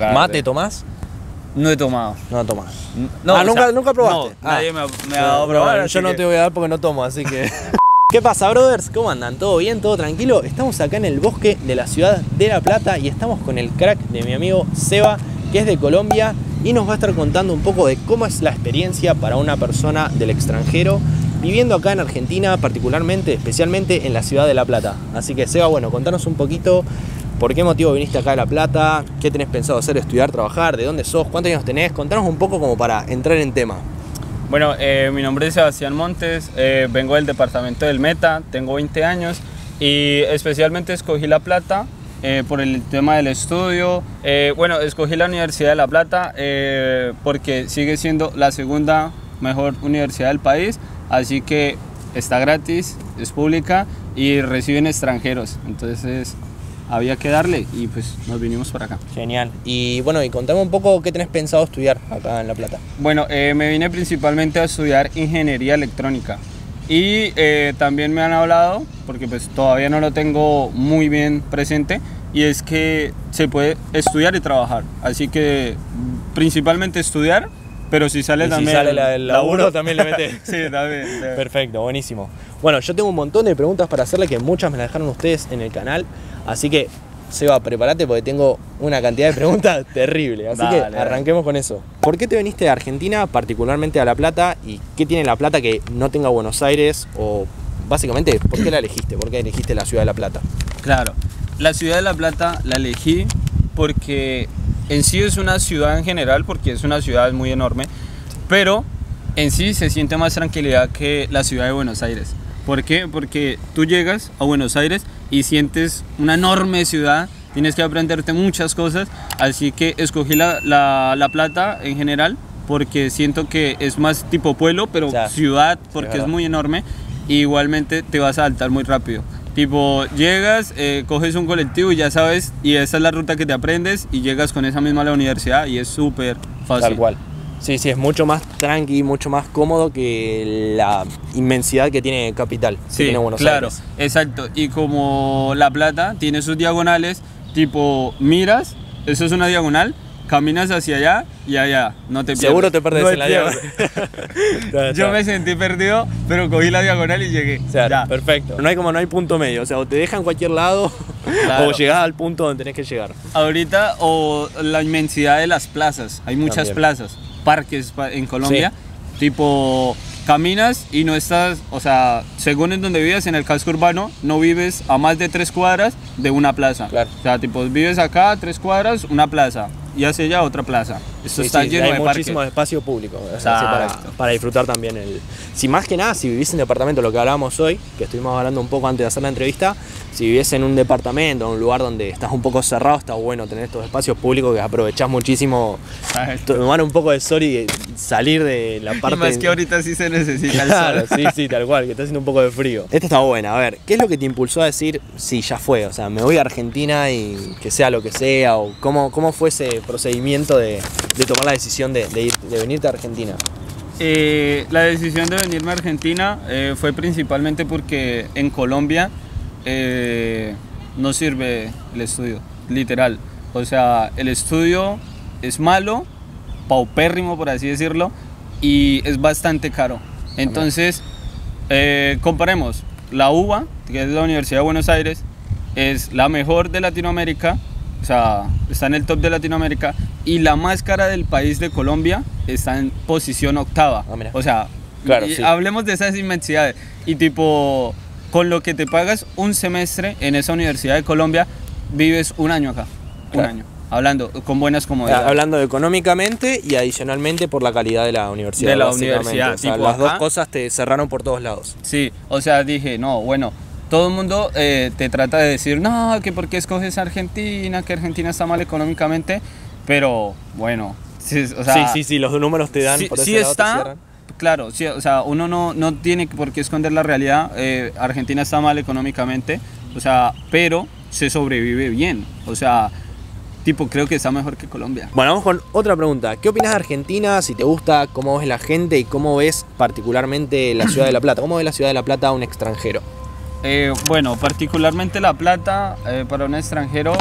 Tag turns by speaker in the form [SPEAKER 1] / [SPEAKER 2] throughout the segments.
[SPEAKER 1] ¿Mate tomás?
[SPEAKER 2] No he tomado.
[SPEAKER 1] No tomás.
[SPEAKER 2] No,
[SPEAKER 1] ah,
[SPEAKER 2] o
[SPEAKER 1] ¿nunca,
[SPEAKER 2] sea,
[SPEAKER 1] nunca probaste?
[SPEAKER 2] no,
[SPEAKER 1] Ah.
[SPEAKER 2] nadie me ha, me ha dado a probar.
[SPEAKER 1] bueno, yo no
[SPEAKER 2] que-
[SPEAKER 1] te voy a dar porque no tomo, así que. ¿Qué pasa, brothers? ¿Cómo andan? ¿Todo bien? ¿Todo tranquilo? Estamos acá en el bosque de la ciudad de La Plata y estamos con el crack de mi amigo Seba, que es de Colombia y nos va a estar contando un poco de cómo es la experiencia para una persona del extranjero viviendo acá en Argentina, particularmente, especialmente en la ciudad de La Plata. Así que, Seba, bueno, contanos un poquito por qué motivo viniste acá a La Plata, qué tenés pensado hacer, estudiar, trabajar, de dónde sos, cuántos años tenés. Contanos un poco como para entrar en tema.
[SPEAKER 2] Bueno, eh, mi nombre es Sebastián Montes, eh, vengo del departamento del Meta, tengo 20 años y especialmente escogí La Plata eh, por el tema del estudio. Eh, bueno, escogí la Universidad de La Plata eh, porque sigue siendo la segunda mejor universidad del país, así que está gratis, es pública y reciben extranjeros, entonces había que darle y pues nos vinimos para acá.
[SPEAKER 1] Genial. Y bueno, y contame un poco qué tenés pensado estudiar acá en La Plata.
[SPEAKER 2] Bueno, eh, me vine principalmente a estudiar ingeniería electrónica y eh, también me han hablado, porque pues todavía no lo tengo muy bien presente, y es que se puede estudiar y trabajar. Así que principalmente estudiar, pero si sale
[SPEAKER 1] Y si
[SPEAKER 2] también
[SPEAKER 1] sale la- el laburo, también le metes.
[SPEAKER 2] sí, también. también.
[SPEAKER 1] Perfecto, buenísimo. Bueno, yo tengo un montón de preguntas para hacerle que muchas me las dejaron ustedes en el canal. Así que, Seba, prepárate porque tengo una cantidad de preguntas terrible. Así
[SPEAKER 2] Dale,
[SPEAKER 1] que
[SPEAKER 2] dale.
[SPEAKER 1] arranquemos con eso. ¿Por qué te viniste de Argentina, particularmente a La Plata? ¿Y qué tiene La Plata que no tenga Buenos Aires? O básicamente, ¿por qué la elegiste? ¿Por qué elegiste la ciudad de La Plata?
[SPEAKER 2] Claro, la ciudad de La Plata la elegí porque en sí es una ciudad en general, porque es una ciudad muy enorme, pero en sí se siente más tranquilidad que la ciudad de Buenos Aires. ¿Por qué? Porque tú llegas a Buenos Aires y sientes una enorme ciudad, tienes que aprenderte muchas cosas, así que escogí la, la, La Plata en general porque siento que es más tipo pueblo, pero
[SPEAKER 1] O sea,
[SPEAKER 2] ciudad porque es muy enorme y igualmente te vas a adaptar muy rápido. Tipo, llegas, eh, coges un colectivo y ya sabes, y esa es la ruta que te aprendes y llegas con esa misma a la universidad y es súper fácil.
[SPEAKER 1] Tal cual. Sí, sí, es mucho más tranqui, mucho más cómodo que la inmensidad que tiene Capital, que
[SPEAKER 2] Sí,
[SPEAKER 1] tiene Buenos
[SPEAKER 2] claro,
[SPEAKER 1] Aires.
[SPEAKER 2] exacto. Y como La Plata tiene sus diagonales, tipo, miras, eso es una diagonal, caminas hacia allá y allá, no te pierdes.
[SPEAKER 1] Seguro te perdés
[SPEAKER 2] No
[SPEAKER 1] en la diagonal.
[SPEAKER 2] Yo me sentí perdido, pero cogí la diagonal y llegué.
[SPEAKER 1] O sea,
[SPEAKER 2] Ya.
[SPEAKER 1] perfecto. No hay como no hay punto medio. O sea, o te dejan cualquier lado
[SPEAKER 2] Claro.
[SPEAKER 1] o llegás al punto donde tenés que llegar.
[SPEAKER 2] Ahorita, o la inmensidad de las plazas. Hay muchas
[SPEAKER 1] También.
[SPEAKER 2] plazas, parques pa- en Colombia. Tipo, caminas y no estás, o sea, según en donde vives, en el casco urbano, no vives a más de tres cuadras de una plaza.
[SPEAKER 1] Claro.
[SPEAKER 2] O sea, tipo, vives acá, tres cuadras, una plaza. Y hacia allá otra plaza. Esto
[SPEAKER 1] Sí,
[SPEAKER 2] está
[SPEAKER 1] sí,
[SPEAKER 2] lleno
[SPEAKER 1] hay
[SPEAKER 2] de
[SPEAKER 1] muchísimo espacio público. o sea, así
[SPEAKER 2] Exacto.
[SPEAKER 1] para, para disfrutar también el. Si más que nada, si vivís en departamento, lo que hablábamos hoy, que estuvimos hablando un poco antes de hacer la entrevista, si vivís en un departamento, en un lugar donde estás un poco cerrado, está bueno tener estos espacios públicos que aprovechás muchísimo, tomar un poco de sol y salir de la parte.
[SPEAKER 2] Y más que ahorita sí se necesita el
[SPEAKER 1] Claro,
[SPEAKER 2] sol.
[SPEAKER 1] sí, sí, tal cual, que está haciendo un poco de frío. Esta está buena, a ver, ¿qué es lo que te impulsó a decir, sí, ya fue, o sea, me voy a Argentina y que sea lo que sea, o cómo, cómo fue ese procedimiento de, de tomar la decisión de, de ir, de a Argentina?
[SPEAKER 2] Eh, la decisión de venirme a Argentina eh, fue principalmente porque en Colombia eh, no sirve el estudio, literal. O sea, el estudio es malo, paupérrimo por así decirlo, y es bastante caro. Entonces, comparemos, la UBA, que es la Universidad de Buenos Aires, es la mejor de Latinoamérica, o sea, está en el top de Latinoamérica, y la más cara del país de Colombia está en posición octava.
[SPEAKER 1] Ah,
[SPEAKER 2] o sea,
[SPEAKER 1] Claro,
[SPEAKER 2] y
[SPEAKER 1] sí.
[SPEAKER 2] hablemos de esas inmensidades. Y tipo, con lo que te pagas un semestre en esa Universidad de Colombia, vives un año acá. Un
[SPEAKER 1] Claro.
[SPEAKER 2] año. Hablando, con buenas comodidades.
[SPEAKER 1] Hablando económicamente y adicionalmente por la calidad de la universidad.
[SPEAKER 2] De la universidad,
[SPEAKER 1] O sea,
[SPEAKER 2] tipo
[SPEAKER 1] las dos
[SPEAKER 2] acá.
[SPEAKER 1] cosas te cerraron por todos lados.
[SPEAKER 2] Sí, o sea, dije, no, bueno, todo el mundo eh, te trata de decir, no, que por qué escoges Argentina, que Argentina está mal económicamente, pero bueno, sí, o sea,
[SPEAKER 1] sí, sí, sí, los números te dan
[SPEAKER 2] sí,
[SPEAKER 1] por
[SPEAKER 2] sí está, claro, sí, o sea, uno no, no tiene por qué esconder la realidad, eh, Argentina está mal económicamente, o sea, pero se sobrevive bien, o sea, tipo, creo que está mejor que Colombia.
[SPEAKER 1] Bueno, vamos con otra pregunta. ¿Qué opinas de Argentina? Si te gusta, cómo ves la gente y cómo ves particularmente la ciudad de La Plata. ¿Cómo ves la ciudad de La Plata a un extranjero?
[SPEAKER 2] Eh, bueno, particularmente La Plata, eh, para un extranjero,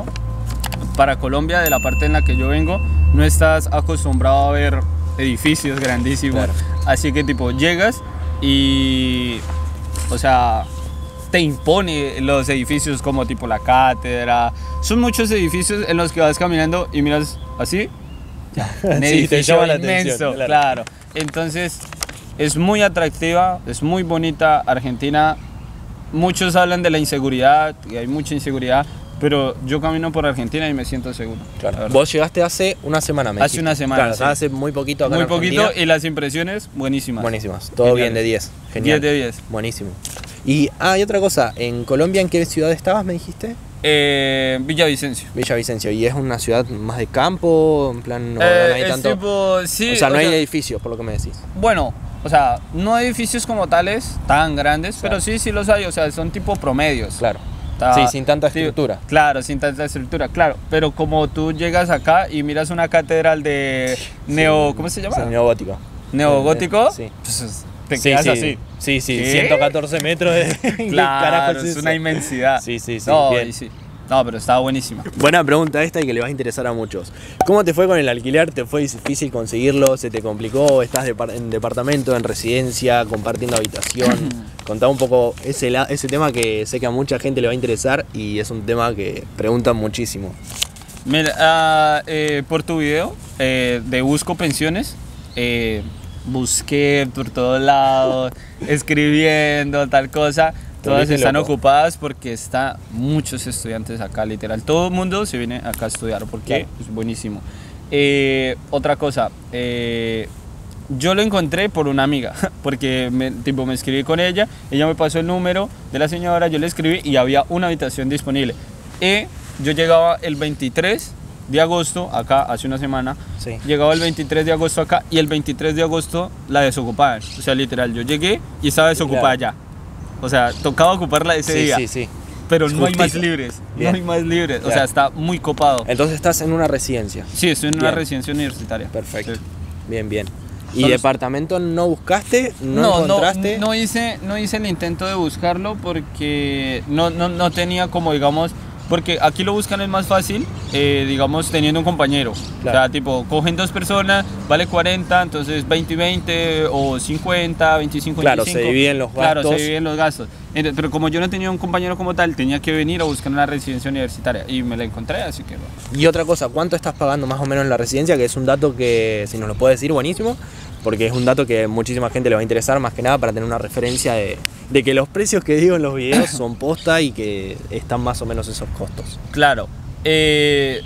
[SPEAKER 2] para Colombia, de la parte en la que yo vengo, no estás acostumbrado a ver edificios grandísimos.
[SPEAKER 1] Claro.
[SPEAKER 2] Así que tipo llegas y, o sea, te impone los edificios como tipo la cátedra. Son muchos edificios en los que vas caminando y miras así. Un
[SPEAKER 1] Sí, te
[SPEAKER 2] edificio
[SPEAKER 1] llama la
[SPEAKER 2] inmenso,
[SPEAKER 1] atención, claro.
[SPEAKER 2] claro. Entonces, es muy atractiva, es muy bonita. Argentina, muchos hablan de la inseguridad, y hay mucha inseguridad, pero yo camino por Argentina y me siento seguro. la verdad.
[SPEAKER 1] Vos llegaste hace una semana, me
[SPEAKER 2] Hace
[SPEAKER 1] dijiste.
[SPEAKER 2] una semana,
[SPEAKER 1] Claro,
[SPEAKER 2] sí.
[SPEAKER 1] hace muy poquito acá
[SPEAKER 2] Muy
[SPEAKER 1] en
[SPEAKER 2] poquito y las impresiones buenísimas.
[SPEAKER 1] Buenísimas. Todo bien de 10. Genial.
[SPEAKER 2] 10 de 10.
[SPEAKER 1] Buenísimo. Y, ah, y otra cosa. ¿En Colombia en qué ciudad estabas, me dijiste?
[SPEAKER 2] Eh, Villavicencio.
[SPEAKER 1] Villavicencio. ¿Y es una ciudad más de campo? En plan, no,
[SPEAKER 2] Eh,
[SPEAKER 1] no hay tanto...
[SPEAKER 2] tipo, sí,
[SPEAKER 1] o sea, no hay edificios, por lo que me decís.
[SPEAKER 2] Bueno, o sea, no edificios como tales tan grandes,
[SPEAKER 1] Claro.
[SPEAKER 2] pero sí, sí los hay, o sea, son tipo promedios.
[SPEAKER 1] Claro.
[SPEAKER 2] Está-
[SPEAKER 1] Sí, sin tanta estructura.
[SPEAKER 2] Claro, sin tanta estructura, claro. Pero como tú llegas acá y miras una catedral de neo, ¿cómo se llama?
[SPEAKER 1] Es el neogótico.
[SPEAKER 2] Neogótico,
[SPEAKER 1] Sí.
[SPEAKER 2] pues te
[SPEAKER 1] Sí,
[SPEAKER 2] quedas
[SPEAKER 1] sí.
[SPEAKER 2] así.
[SPEAKER 1] Sí, sí,
[SPEAKER 2] ¿Qué?
[SPEAKER 1] 114 metros de... ¿Qué
[SPEAKER 2] Claro,
[SPEAKER 1] carajo
[SPEAKER 2] es
[SPEAKER 1] eso?
[SPEAKER 2] una inmensidad.
[SPEAKER 1] Sí, sí, sí,
[SPEAKER 2] No,
[SPEAKER 1] bien.
[SPEAKER 2] y sí. No, pero estaba buenísima.
[SPEAKER 1] Buena pregunta esta y que le va a interesar a muchos. ¿Cómo te fue con el alquiler? ¿Te fue difícil conseguirlo? ¿Se te complicó? ¿Estás en departamento, en residencia, compartiendo habitación? Contá un poco ese, ese tema que sé que a mucha gente le va a interesar y es un tema que preguntan muchísimo.
[SPEAKER 2] Mira, ah, eh, por tu video eh, de Busco Pensiones, eh, busqué por todos lados, escribiendo, tal cosa. Todas están
[SPEAKER 1] loco.
[SPEAKER 2] ocupadas porque está muchos estudiantes acá, literal. Todo el mundo se viene acá a estudiar porque
[SPEAKER 1] Claro.
[SPEAKER 2] es buenísimo. Eh, otra cosa, eh, yo lo encontré por una amiga, porque me, tipo, me escribí con ella, ella me pasó el número de la señora, yo le escribí y había una habitación disponible. Y yo llegaba el 23 de agosto, acá hace una semana,
[SPEAKER 1] Sí.
[SPEAKER 2] llegaba el 23 de agosto acá y el 23 de agosto la desocupaban. O sea, literal, yo llegué y estaba desocupada
[SPEAKER 1] Claro.
[SPEAKER 2] ya. O sea, tocaba ocuparla ese
[SPEAKER 1] Sí,
[SPEAKER 2] día.
[SPEAKER 1] sí, sí.
[SPEAKER 2] Pero no hay más libres.
[SPEAKER 1] Bien.
[SPEAKER 2] No hay más libres. O sea, está muy copado.
[SPEAKER 1] Entonces estás en una residencia.
[SPEAKER 2] Sí, estoy en una residencia universitaria.
[SPEAKER 1] Perfecto.
[SPEAKER 2] Sí.
[SPEAKER 1] Bien, bien. ¿Y departamento no buscaste? ¿No,
[SPEAKER 2] No, no, no hice, no hice el intento de buscarlo porque no, no, no tenía como, digamos, porque aquí lo buscan es más fácil, eh, digamos, teniendo un compañero. O
[SPEAKER 1] Claro.
[SPEAKER 2] sea, tipo, cogen dos personas, vale 40, entonces 20 y 20, o 50, 25
[SPEAKER 1] Claro,
[SPEAKER 2] 25.
[SPEAKER 1] se dividen los
[SPEAKER 2] Claro,
[SPEAKER 1] gastos.
[SPEAKER 2] se dividen los gastos. Ent- Pero como yo no tenía un compañero como tal, tenía que venir a buscar una residencia universitaria y me la encontré, así que...
[SPEAKER 1] Y otra cosa, ¿cuánto estás pagando más o menos en la residencia? Que es un dato que, si nos lo puedes decir, buenísimo, porque es un dato que muchísima gente le va a interesar, más que nada para tener una referencia de, de que los precios que digo en los videos son posta y que están más o menos esos costos.
[SPEAKER 2] Claro. eh,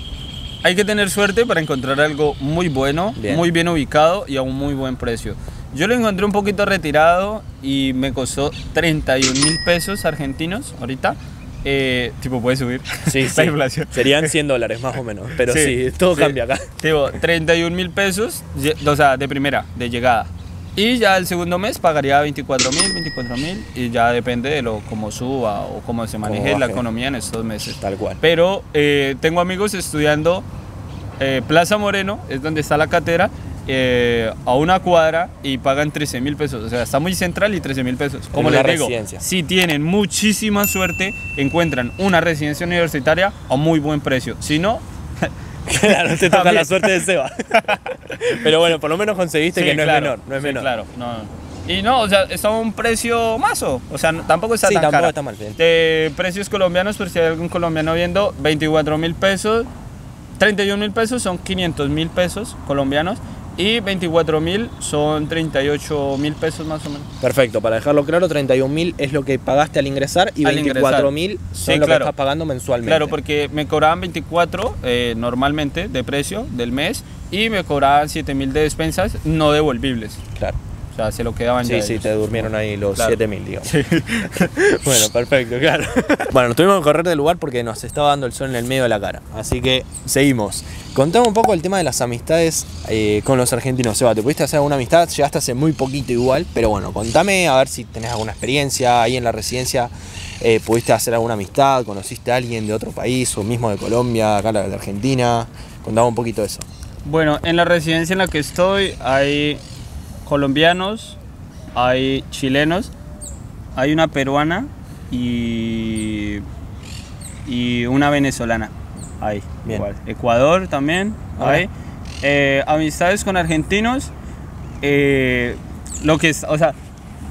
[SPEAKER 2] hay que tener suerte para encontrar algo muy bueno,
[SPEAKER 1] Bien.
[SPEAKER 2] muy bien ubicado y a un muy buen precio. Yo lo encontré un poquito retirado y me costó 31 mil pesos argentinos ahorita. Eh, tipo, puede subir.
[SPEAKER 1] Sí,
[SPEAKER 2] La
[SPEAKER 1] sí.
[SPEAKER 2] inflación.
[SPEAKER 1] Serían 100 dólares más o menos, pero sí, todo
[SPEAKER 2] sí.
[SPEAKER 1] cambia acá.
[SPEAKER 2] Tipo, 31 mil pesos, o sea, de primera, de llegada. Y ya el segundo mes pagaría 24 mil, 24 mil y ya depende de lo como suba o cómo se maneje la
[SPEAKER 1] baje.
[SPEAKER 2] economía en estos meses.
[SPEAKER 1] Tal cual.
[SPEAKER 2] Pero eh, tengo amigos estudiando eh, Plaza Moreno, es donde está la cátedra, eh, a una cuadra y pagan 13 mil pesos. O sea, está muy central y 13 mil pesos. Como les digo,
[SPEAKER 1] residencia.
[SPEAKER 2] si tienen muchísima suerte, encuentran una residencia universitaria a muy buen precio. Si no,
[SPEAKER 1] Claro, te toca la suerte de Seba. pero bueno, por lo menos conseguiste
[SPEAKER 2] sí,
[SPEAKER 1] que no
[SPEAKER 2] claro,
[SPEAKER 1] es menor, no es
[SPEAKER 2] sí,
[SPEAKER 1] menor.
[SPEAKER 2] claro, no, no. Y no, o sea, está a un precio mazo. O sea, tampoco está
[SPEAKER 1] Sí,
[SPEAKER 2] tan
[SPEAKER 1] tampoco está mal.
[SPEAKER 2] De precios colombianos, por si hay algún colombiano viendo, 24 mil pesos. 31 mil pesos son 500 mil pesos colombianos. Y 24 mil son 38 mil pesos más o menos.
[SPEAKER 1] Perfecto, para dejarlo claro, 31 mil es lo que pagaste al ingresar y
[SPEAKER 2] Al
[SPEAKER 1] 24 mil son
[SPEAKER 2] Sí,
[SPEAKER 1] lo
[SPEAKER 2] claro.
[SPEAKER 1] que estás pagando mensualmente.
[SPEAKER 2] Claro, porque me cobraban 24 eh, normalmente de precio del mes y me cobraban 7 mil de despensas no devolvibles.
[SPEAKER 1] Claro.
[SPEAKER 2] O sea, se lo quedaban ya
[SPEAKER 1] Sí, sí, te durmieron ahí los
[SPEAKER 2] Claro.
[SPEAKER 1] 7000, digamos. bueno, perfecto, claro. bueno, nos tuvimos que correr del lugar porque nos estaba dando el sol en el medio de la cara. Así que seguimos. Contame un poco el tema de las amistades eh, con los argentinos. Seba, ¿te pudiste hacer alguna amistad? Llegaste hace muy poquito igual, pero bueno, contame a ver si tenés alguna experiencia ahí en la residencia. eh, ¿Pudiste hacer alguna amistad? ¿Conociste a alguien de otro país o mismo de Colombia, acá de Argentina? Contame un poquito de eso.
[SPEAKER 2] Bueno, en la residencia en la que estoy hay colombianos, hay chilenos, hay una peruana y, y una venezolana. ahí,
[SPEAKER 1] Bien.
[SPEAKER 2] igual. Ecuador también, ahí. Eh, amistades con argentinos, eh, lo que es, o sea,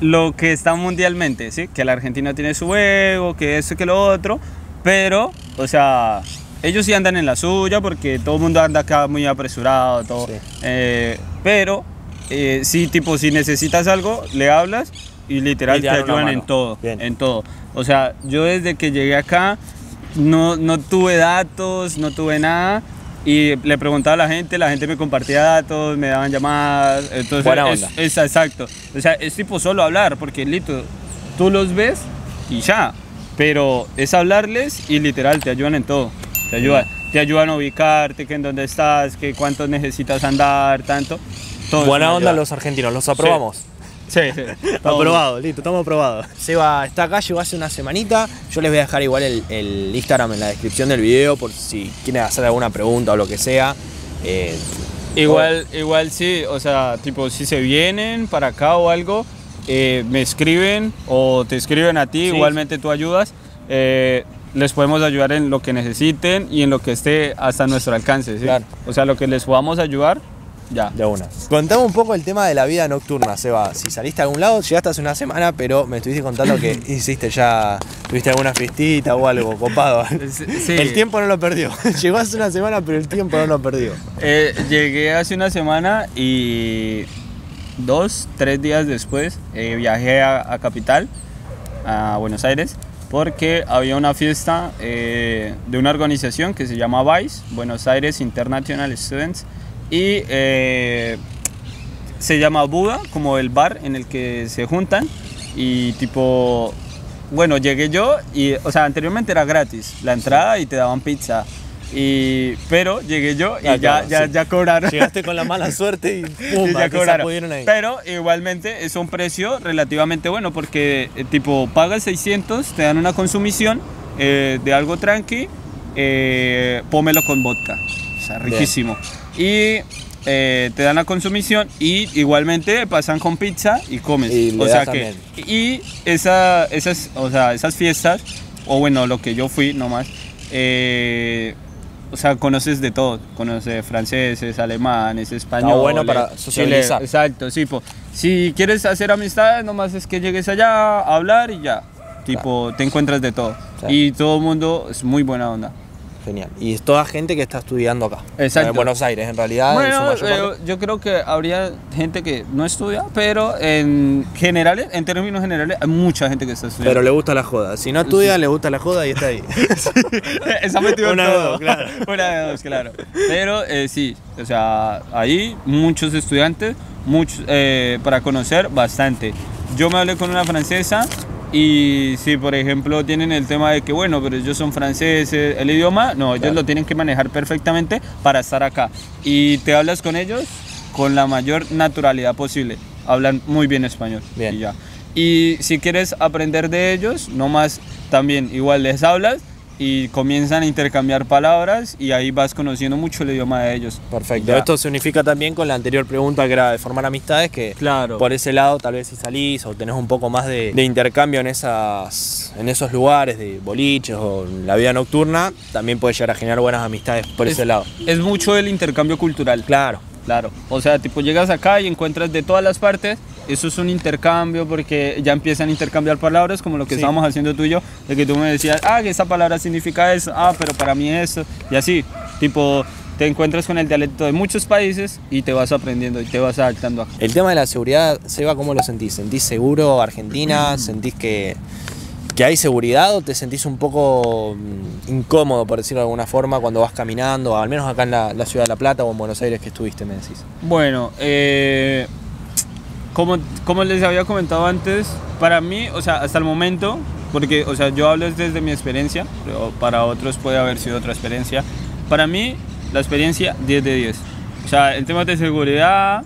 [SPEAKER 2] lo que está mundialmente, ¿sí? Que la Argentina tiene su ego, que eso, que lo otro, pero, o sea, ellos sí andan en la suya porque todo el mundo anda acá muy apresurado, todo.
[SPEAKER 1] Sí.
[SPEAKER 2] Eh, pero, eh, sí, tipo, si necesitas algo, le hablas y literal
[SPEAKER 1] Y te
[SPEAKER 2] ayudan en todo,
[SPEAKER 1] Bien.
[SPEAKER 2] en todo. O sea, yo desde que llegué acá no, no tuve datos, no tuve nada. Y le preguntaba a la gente, la gente me compartía datos, me daban llamadas. Entonces,
[SPEAKER 1] Buena
[SPEAKER 2] es,
[SPEAKER 1] onda.
[SPEAKER 2] es exacto. O sea, es tipo solo hablar, porque listo, tú los ves y ya. Pero es hablarles y literal te ayudan en todo. Te ayudan, te ayudan a ubicarte, que en dónde estás, que cuánto necesitas andar, tanto. Todo
[SPEAKER 1] Buena onda los argentinos, los aprobamos.
[SPEAKER 2] Sí.
[SPEAKER 1] Aprobado, listo, estamos aprobados. Seba está acá, llegó hace una semanita. Yo les voy a dejar igual el, el Instagram en la descripción del video por si quieren hacer alguna pregunta o lo que sea. Eh,
[SPEAKER 2] Igual, igual sí, o sea, tipo, si se vienen para acá o algo, eh, me escriben o te escriben a ti,
[SPEAKER 1] Sí.
[SPEAKER 2] igualmente tú ayudas. eh, les podemos ayudar en lo que necesiten y en lo que esté hasta nuestro alcance. ¿sí?
[SPEAKER 1] Claro.
[SPEAKER 2] O sea, lo que les podamos ayudar, ya.
[SPEAKER 1] de una. Contame un poco el tema de la vida nocturna, Seba. Si saliste a algún lado, llegaste hace una semana, pero me estuviste contando que hiciste ya, tuviste alguna fiestita o algo copado.
[SPEAKER 2] Sí.
[SPEAKER 1] El tiempo no lo perdió. Llegó hace una semana, pero el tiempo no lo perdió.
[SPEAKER 2] Eh, llegué hace una semana y dos, tres días después eh, viajé a, a Capital, a Buenos Aires, porque había una fiesta eh, de una organización que se llama VICE, Buenos Aires International Students, y eh, se llama Buda, como el bar en el que se juntan, y tipo, bueno, llegué yo y, o sea, anteriormente era gratis la entrada y te daban pizza. Y, pero llegué yo y
[SPEAKER 1] Ah,
[SPEAKER 2] ya, ya,
[SPEAKER 1] sí.
[SPEAKER 2] ya cobraron.
[SPEAKER 1] Llegaste con la mala suerte y pum,
[SPEAKER 2] Y ya cobraron.
[SPEAKER 1] ahí.
[SPEAKER 2] Pero igualmente es un precio relativamente bueno porque eh, tipo pagas 600, te dan una consumición eh, de algo tranqui, eh, pómelo con vodka. O sea,
[SPEAKER 1] Bien.
[SPEAKER 2] Y eh, te dan la consumición y igualmente pasan con pizza y comes.
[SPEAKER 1] Y
[SPEAKER 2] o sea que y esa, esas, o sea, esas fiestas o bueno, lo que yo fui nomás eh, o sea, conoces de todo, conoces franceses, alemanes, españoles.
[SPEAKER 1] bueno para
[SPEAKER 2] chile-
[SPEAKER 1] socializar.
[SPEAKER 2] exacto, sí, po. si quieres hacer amistades, nomás es que llegues allá a hablar y ya. Tipo, te encuentras de todo.
[SPEAKER 1] Sí.
[SPEAKER 2] Y todo el mundo es muy buena onda.
[SPEAKER 1] Genial. Y es toda gente que está estudiando acá.
[SPEAKER 2] Exacto.
[SPEAKER 1] En Buenos Aires, en realidad. en su
[SPEAKER 2] Bueno,
[SPEAKER 1] mayor
[SPEAKER 2] eh,
[SPEAKER 1] parte.
[SPEAKER 2] yo creo que habría gente que no estudia, pero en generales, en términos generales, hay mucha gente que está estudiando.
[SPEAKER 1] Pero le gusta la joda. Si no estudia, le gusta la joda y está ahí.
[SPEAKER 2] Está metido en
[SPEAKER 1] Una de
[SPEAKER 2] todo.
[SPEAKER 1] dos, claro.
[SPEAKER 2] Una de dos, claro. Pero eh, sí, o sea, ahí muchos estudiantes, muchos, eh, para conocer bastante. Yo me hablé con una francesa y si, por ejemplo, tienen el tema de que, bueno, pero ellos son franceses, el idioma, no, ellos
[SPEAKER 1] Claro.
[SPEAKER 2] lo tienen que manejar perfectamente para estar acá. Y te hablas con ellos con la mayor naturalidad posible. Hablan muy bien español.
[SPEAKER 1] Bien.
[SPEAKER 2] Y ya. Y si quieres aprender de ellos, nomás también igual les hablas y comienzan a intercambiar palabras y ahí vas conociendo mucho el idioma de ellos.
[SPEAKER 1] Perfecto. Esto se unifica también con la anterior pregunta que era de formar amistades, que
[SPEAKER 2] Claro.
[SPEAKER 1] por ese lado tal vez si salís o tenés un poco más de, de intercambio en, esas, en esos lugares de boliches o en la vida nocturna, también puedes llegar a generar buenas amistades por
[SPEAKER 2] es,
[SPEAKER 1] ese lado.
[SPEAKER 2] Es mucho el intercambio cultural.
[SPEAKER 1] Claro.
[SPEAKER 2] Claro. O sea, tipo llegas acá y encuentras de todas las partes. Eso es un intercambio porque ya empiezan a intercambiar palabras como lo que
[SPEAKER 1] Sí.
[SPEAKER 2] estábamos haciendo tú y yo, de que tú me decías, ah, que esa palabra significa eso, ah, pero para mí eso, y así, tipo, te encuentras con el dialecto de muchos países y te vas aprendiendo y te vas adaptando.
[SPEAKER 1] El tema de la seguridad, Seba, ¿cómo lo sentís? ¿Sentís seguro Argentina? ¿Sentís que, que hay seguridad o te sentís un poco mm, incómodo, por decirlo de alguna forma, cuando vas caminando, al menos acá en la, la ciudad de La Plata o en Buenos Aires que estuviste, me decís?
[SPEAKER 2] Bueno, eh, como, como les había comentado antes, para mí, o sea, hasta el momento, porque, o sea, yo hablo desde mi experiencia, pero para otros puede haber sido otra experiencia. Para mí, la experiencia 10 de 10. O sea, en temas de seguridad,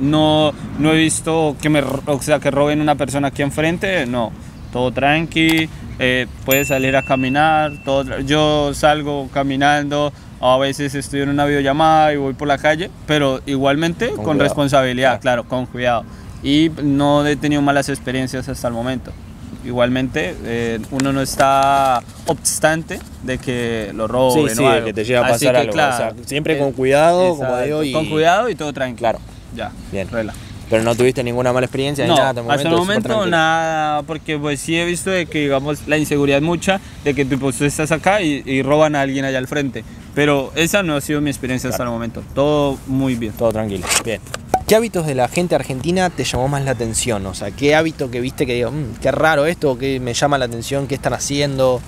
[SPEAKER 2] no, no he visto que me, o sea, que roben una persona aquí enfrente, no. Todo tranqui, eh, puedes salir a caminar, todo, yo salgo caminando, a veces estoy en una videollamada y voy por la calle, pero igualmente
[SPEAKER 1] Con
[SPEAKER 2] con,
[SPEAKER 1] cuidado.
[SPEAKER 2] responsabilidad, claro, con cuidado. Y no he tenido malas experiencias hasta el momento. igualmente eh, uno no está obstante de que lo roben
[SPEAKER 1] Sí, sí,
[SPEAKER 2] o algo.
[SPEAKER 1] que te llega a pasar
[SPEAKER 2] que,
[SPEAKER 1] algo, o
[SPEAKER 2] claro,
[SPEAKER 1] sea, siempre
[SPEAKER 2] eh,
[SPEAKER 1] con cuidado, como digo, y-
[SPEAKER 2] Con cuidado y todo tranquilo.
[SPEAKER 1] Claro.
[SPEAKER 2] Ya,
[SPEAKER 1] Bien.
[SPEAKER 2] rela.
[SPEAKER 1] Pero no tuviste ninguna mala experiencia ni
[SPEAKER 2] No,
[SPEAKER 1] nada
[SPEAKER 2] hasta el momento
[SPEAKER 1] tranquilo.
[SPEAKER 2] nada, porque pues sí he visto de que digamos la inseguridad es mucha, de que tú estás acá y, y roban a alguien allá al frente. Pero esa no ha sido mi experiencia hasta el momento. Todo muy bien.
[SPEAKER 1] Todo tranquilo. Bien. ¿Qué hábitos de la gente argentina te llamó más la atención? O sea, ¿qué hábito que viste que digo, "Mm, qué raro esto, qué me llama la atención, qué están haciendo,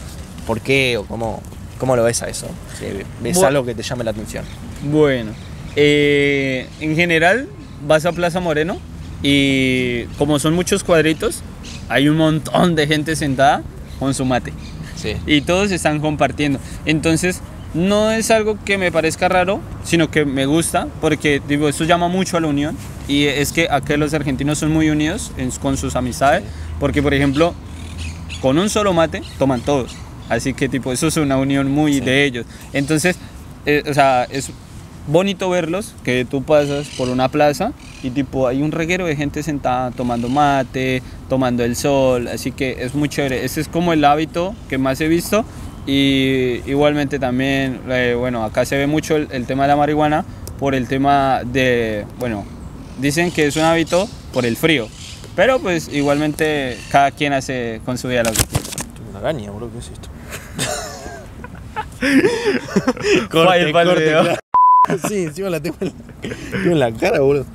[SPEAKER 1] por qué, o cómo, cómo lo ves a eso? Si ¿Ves
[SPEAKER 2] Bu-
[SPEAKER 1] algo que te llame la atención?
[SPEAKER 2] Bueno, eh, en general vas a Plaza Moreno y como son muchos cuadritos, hay un montón de gente sentada con su mate
[SPEAKER 1] Sí.
[SPEAKER 2] y todos están compartiendo. Entonces, no es algo que me parezca raro, sino que me gusta porque digo, eso llama mucho a la unión y es que acá los argentinos son muy unidos en- con sus amistades, porque por ejemplo, con un solo mate toman todos. Así que tipo, eso es una unión muy
[SPEAKER 1] Sí.
[SPEAKER 2] de ellos. Entonces, eh, o sea, es bonito verlos, que tú pasas por una plaza y tipo hay un reguero de gente sentada tomando mate, tomando el sol, así que es muy chévere. Ese es como el hábito que más he visto y igualmente también, eh, bueno, acá se ve mucho el, el tema de la marihuana por el tema de, bueno, dicen que es un hábito por el frío, pero pues igualmente cada quien hace con su vida lo que quiere.
[SPEAKER 1] Una araña, boludo, ¿qué es esto?
[SPEAKER 2] Video.
[SPEAKER 1] claro. Sí, encima la tengo en la, tengo en la cara, boludo.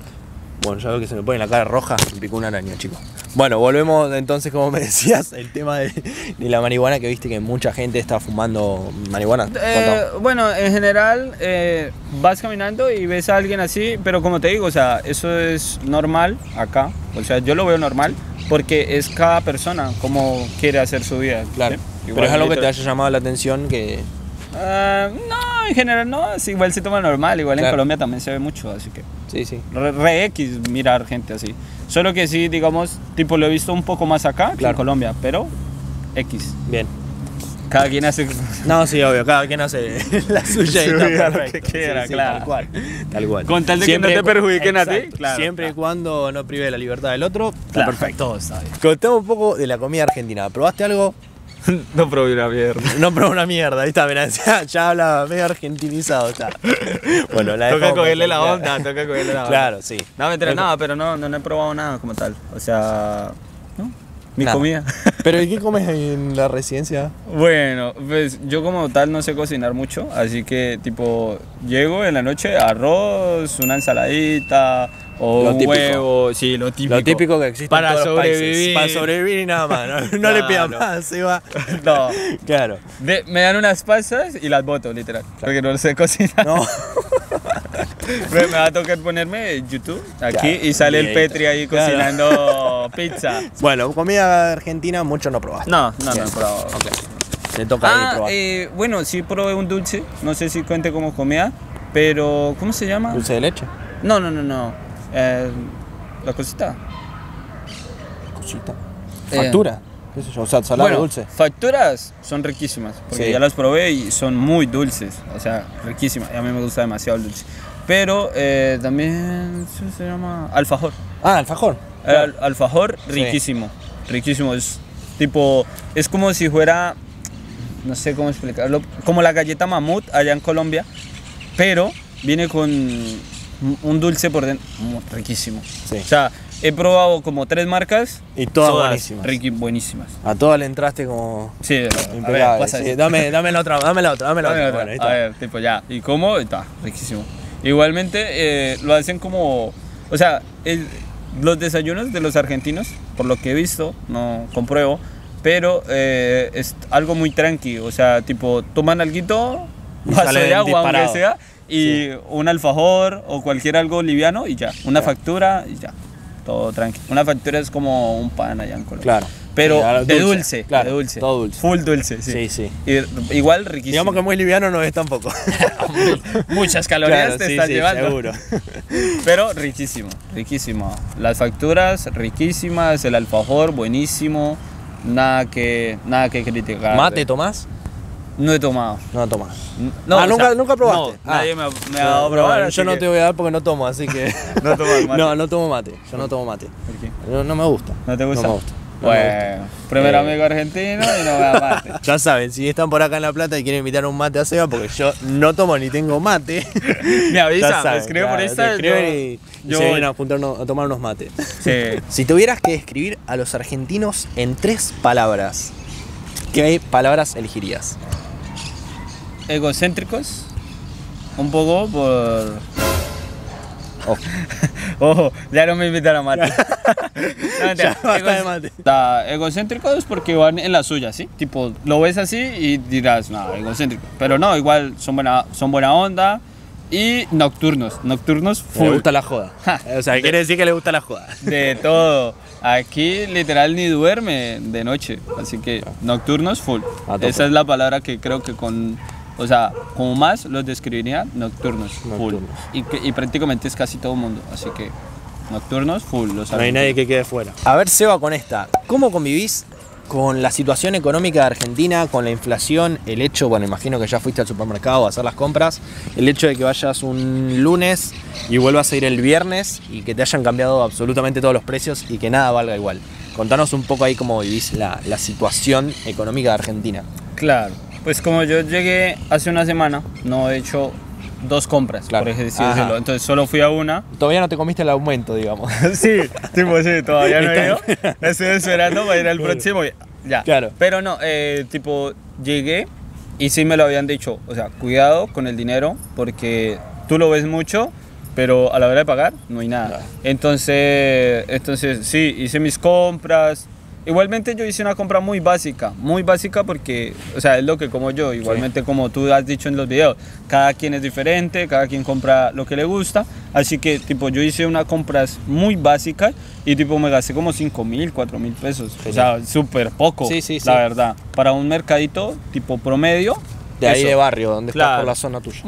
[SPEAKER 1] Bueno, ya veo que se me pone la cara roja, me picó una araña, chicos. Bueno, volvemos entonces, como me decías, el tema de, de la marihuana, que viste que mucha gente está fumando marihuana.
[SPEAKER 2] Eh, bueno, en general eh, vas caminando y ves a alguien así, pero como te digo, o sea, eso es normal acá. O sea, yo lo veo normal porque es cada persona como quiere hacer su vida.
[SPEAKER 1] Claro.
[SPEAKER 2] ¿sí?
[SPEAKER 1] Pero es algo que te haya llamado la atención que...
[SPEAKER 2] Ah, no, en general no, igual se toma normal, igual en
[SPEAKER 1] Claro.
[SPEAKER 2] Colombia también se ve mucho, así que
[SPEAKER 1] Sí, sí.
[SPEAKER 2] re, re X mirar gente así. Solo que sí, digamos, tipo lo he visto un poco más acá que en
[SPEAKER 1] Claro.
[SPEAKER 2] Colombia, pero X.
[SPEAKER 1] Bien.
[SPEAKER 2] Cada quien hace
[SPEAKER 1] No, sí, obvio, cada quien hace la suya y
[SPEAKER 2] vida, lo que quiera,
[SPEAKER 1] Sí, sí,
[SPEAKER 2] claro.
[SPEAKER 1] Tal cual. Tal cual.
[SPEAKER 2] Con tal de que no te perjudiquen a ti,
[SPEAKER 1] Exacto.
[SPEAKER 2] claro,
[SPEAKER 1] Siempre y
[SPEAKER 2] claro.
[SPEAKER 1] cuando no prive la libertad del otro, está
[SPEAKER 2] Claro,
[SPEAKER 1] perfecto.
[SPEAKER 2] todo está bien.
[SPEAKER 1] Contame un poco de la comida argentina. ¿Probaste algo?
[SPEAKER 2] no probé una mierda.
[SPEAKER 1] No probé una mierda, ahí está, mirá, ya, ya habla medio argentinizado está. Bueno, la
[SPEAKER 2] Toca cogerle la onda, toca cogerle la onda.
[SPEAKER 1] Claro, sí.
[SPEAKER 2] No,
[SPEAKER 1] Pero-
[SPEAKER 2] nada, pero no, no, no he probado nada como tal. O sea, ¿no? Mi
[SPEAKER 1] Nada.
[SPEAKER 2] comida.
[SPEAKER 1] ¿Pero y qué comes en la residencia?
[SPEAKER 2] bueno, pues yo como tal no sé cocinar mucho, así que tipo, llego en la noche, arroz, una ensaladita o
[SPEAKER 1] Lo
[SPEAKER 2] un
[SPEAKER 1] típico.
[SPEAKER 2] huevo, sí, lo típico.
[SPEAKER 1] Lo típico que existe
[SPEAKER 2] Para
[SPEAKER 1] en todos los países.
[SPEAKER 2] sobrevivir.
[SPEAKER 1] Para sobrevivir y nada más. No, no le pida
[SPEAKER 2] Claro.
[SPEAKER 1] más, se va.
[SPEAKER 2] No,
[SPEAKER 1] Claro.
[SPEAKER 2] de- me dan unas pastas y las boto, literal, porque no sé cocinar.
[SPEAKER 1] No.
[SPEAKER 2] Me, me va a tocar ponerme YouTube aquí
[SPEAKER 1] Claro,
[SPEAKER 2] y sale el. Petri ahí
[SPEAKER 1] Claro.
[SPEAKER 2] cocinando pizza.
[SPEAKER 1] Bueno, comida argentina mucho no probaste.
[SPEAKER 2] No, no, no he probado.
[SPEAKER 1] Le toca ahí
[SPEAKER 2] Ah,
[SPEAKER 1] probar.
[SPEAKER 2] eh, bueno, sí probé un dulce, no sé si cuente como comida, pero ¿cómo se llama?
[SPEAKER 1] Dulce de leche.
[SPEAKER 2] No, no, no, no. Eh, la cosita.
[SPEAKER 1] Cosita.
[SPEAKER 2] Eh,
[SPEAKER 1] Factura. ¿Qué sé yo? O sea, salado
[SPEAKER 2] bueno,
[SPEAKER 1] dulce.
[SPEAKER 2] facturas son riquísimas, porque
[SPEAKER 1] Sí.
[SPEAKER 2] ya las probé y son muy dulces, o sea, riquísimas. Y a mí me gusta demasiado el dulce. Pero eh, también ¿cómo se llama alfajor.
[SPEAKER 1] Ah, alfajor.
[SPEAKER 2] El alfajor
[SPEAKER 1] Sí.
[SPEAKER 2] riquísimo, riquísimo. Es tipo, es como si fuera, no sé cómo explicarlo, como la galleta mamut allá en Colombia, pero viene con un dulce por dentro, riquísimo.
[SPEAKER 1] Sí.
[SPEAKER 2] O sea, he probado como tres marcas.
[SPEAKER 1] Y todas buenísimas.
[SPEAKER 2] riqui- buenísimas.
[SPEAKER 1] A todas le entraste como
[SPEAKER 2] Sí, a ver,
[SPEAKER 1] impecable.
[SPEAKER 2] pasa
[SPEAKER 1] Sí, dame, dame la otra, dame la otra, dame la
[SPEAKER 2] Dame
[SPEAKER 1] otra.
[SPEAKER 2] otra.
[SPEAKER 1] Bueno,
[SPEAKER 2] a ver, tipo ya. ¿Y cómo? Está riquísimo. Igualmente eh, lo hacen como, o sea, el- los desayunos de los argentinos, por lo que he visto, no compruebo, pero eh, es algo muy tranqui. O sea, tipo, toman alguito,
[SPEAKER 1] Y
[SPEAKER 2] vaso de agua, aunque sea, y un alfajor o cualquier algo liviano y ya. Una factura y ya. Todo tranqui. Una factura es como un pan allá en Colombia.
[SPEAKER 1] Claro.
[SPEAKER 2] Pero de
[SPEAKER 1] dulce,
[SPEAKER 2] dulce,
[SPEAKER 1] claro,
[SPEAKER 2] de dulce.
[SPEAKER 1] todo dulce.
[SPEAKER 2] Full dulce, sí.
[SPEAKER 1] Sí, sí.
[SPEAKER 2] Y- igual riquísimo.
[SPEAKER 1] Digamos que muy liviano no es tampoco.
[SPEAKER 2] Muchas calorías
[SPEAKER 1] Claro,
[SPEAKER 2] te
[SPEAKER 1] sí,
[SPEAKER 2] estás
[SPEAKER 1] sí,
[SPEAKER 2] llevando.
[SPEAKER 1] Seguro.
[SPEAKER 2] Pero riquísimo, riquísimo. Las facturas riquísimas, el alfajor buenísimo. Nada que, nada que criticar.
[SPEAKER 1] ¿Mate tomás?
[SPEAKER 2] No he tomado.
[SPEAKER 1] No tomás.
[SPEAKER 2] No,
[SPEAKER 1] Ah,
[SPEAKER 2] o
[SPEAKER 1] ¿nunca-
[SPEAKER 2] sea,
[SPEAKER 1] nunca probaste?
[SPEAKER 2] No,
[SPEAKER 1] Ah.
[SPEAKER 2] nadie me ha, me ha dado a probar.
[SPEAKER 1] No, yo no
[SPEAKER 2] que-
[SPEAKER 1] te voy a dar porque no tomo, así que.
[SPEAKER 2] No tomas mate.
[SPEAKER 1] No, no tomo mate. Yo no tomo mate.
[SPEAKER 2] ¿Por qué?
[SPEAKER 1] No, no me gusta.
[SPEAKER 2] ¿No te gusta?
[SPEAKER 1] No me gusta. No
[SPEAKER 2] Bueno, primer
[SPEAKER 1] Eh.
[SPEAKER 2] amigo argentino y no me da mate.
[SPEAKER 1] Ya saben, si están por acá en La Plata y quieren invitar un mate a Seba, porque yo no tomo ni tengo mate.
[SPEAKER 2] Me avisa, me escribe por yo-
[SPEAKER 1] y,
[SPEAKER 2] yo
[SPEAKER 1] se
[SPEAKER 2] voy.
[SPEAKER 1] vienen a, juntar uno- a tomar unos mates.
[SPEAKER 2] Sí.
[SPEAKER 1] Si tuvieras que describir a los argentinos en tres palabras, ¿qué palabras elegirías?
[SPEAKER 2] Egocéntricos. Un poco por.
[SPEAKER 1] Oh.
[SPEAKER 2] Ojo, ya no me invitan a mate. No, mentira.
[SPEAKER 1] De mate.
[SPEAKER 2] Egocéntricos porque van en la suya, ¿sí? Tipo, lo ves así y dirás, no, egocéntrico. Pero no, igual son buena, son buena onda. Y nocturnos, nocturnos
[SPEAKER 1] Le
[SPEAKER 2] full.
[SPEAKER 1] gusta la joda. O sea, quiere decir que le gusta la joda.
[SPEAKER 2] De todo. Aquí literal ni duerme de noche. Así que nocturnos full. Esa es la palabra que creo que con. O sea, como más los describiría, nocturnos, full.
[SPEAKER 1] Nocturnos.
[SPEAKER 2] Y, que- y prácticamente es casi todo el mundo. Así que nocturnos full. Los
[SPEAKER 1] No hay nadie que quede fuera. A ver, Seba, con esta. ¿Cómo convivís con la situación económica de Argentina, con la inflación, el hecho, bueno, imagino que ya fuiste al supermercado a hacer las compras, el hecho de que vayas un lunes y vuelvas a ir el viernes y que te hayan cambiado absolutamente todos los precios y que nada valga igual? Contanos un poco ahí cómo vivís la, la situación económica de Argentina.
[SPEAKER 2] Claro. Pues como yo llegué hace una semana, no he hecho dos compras,
[SPEAKER 1] Claro.
[SPEAKER 2] por decirlo. Entonces solo fui a una.
[SPEAKER 1] Todavía no te comiste el aumento, digamos.
[SPEAKER 2] Sí, tipo sí, todavía no he ido. Estoy esperando para ir al próximo. y- Ya.
[SPEAKER 1] Claro.
[SPEAKER 2] Pero no, eh, tipo, llegué y sí me lo habían dicho. O sea, cuidado con el dinero porque tú lo ves mucho, pero a la hora de pagar no hay nada.
[SPEAKER 1] Claro.
[SPEAKER 2] Entonces, entonces sí, hice mis compras. Igualmente yo hice una compra muy básica, muy básica porque, o sea, es lo que como yo, igualmente como tú has dicho en los videos, cada quien es diferente, cada quien compra lo que le gusta, así que tipo yo hice unas compras muy básicas y tipo me gasté como 5 mil, 4 mil pesos, o sea, súper poco,
[SPEAKER 1] Sí, sí, sí.
[SPEAKER 2] la verdad, para un mercadito tipo promedio.
[SPEAKER 1] De ahí
[SPEAKER 2] eso.
[SPEAKER 1] de barrio, donde
[SPEAKER 2] Claro.
[SPEAKER 1] por la zona tuya.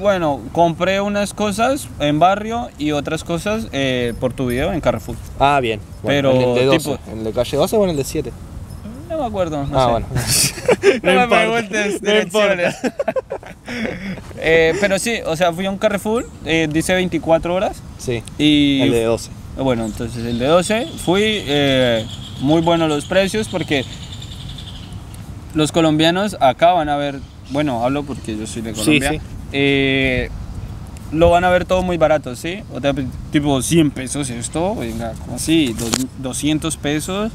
[SPEAKER 2] Bueno, compré unas cosas en barrio y otras cosas eh, por tu video en Carrefour.
[SPEAKER 1] Ah, bien. Bueno,
[SPEAKER 2] Pero,
[SPEAKER 1] ¿El de 12?
[SPEAKER 2] tipo-
[SPEAKER 1] ¿El de calle 12 o el de 7?
[SPEAKER 2] No me acuerdo, no
[SPEAKER 1] ah,
[SPEAKER 2] sé.
[SPEAKER 1] bueno.
[SPEAKER 2] No, me
[SPEAKER 1] importa,
[SPEAKER 2] preguntes
[SPEAKER 1] no
[SPEAKER 2] direcciones. Eh, pero sí, o sea, fui a un Carrefour, eh, dice 24 horas
[SPEAKER 1] Sí,
[SPEAKER 2] y...
[SPEAKER 1] el de 12.
[SPEAKER 2] Bueno, entonces el de 12, fui eh, muy buenos los precios porque los colombianos acá van a ver, bueno, hablo porque yo soy de Colombia,
[SPEAKER 1] sí.
[SPEAKER 2] eh, lo van a ver todo muy barato, ¿sí? O sea, tipo 100 pesos esto, venga, como así, Dos- 200 pesos,